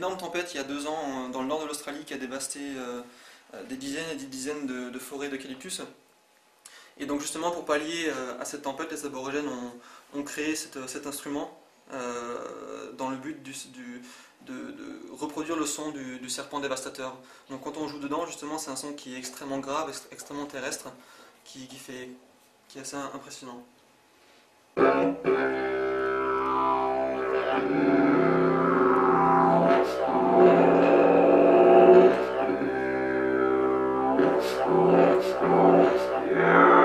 énorme tempête il y a deux ans dans le nord de l'Australie qui a dévasté des dizaines et des dizaines de, forêts d'eucalyptus. Et donc justement pour pallier à cette tempête, les aborigènes ont, créé cet instrument dans le but de, reproduire le son du, serpent dévastateur. Donc quand on joue dedans, justement, c'est un son qui est extrêmement grave, extrêmement terrestre, qui, fait, qui est assez impressionnant. Yeah.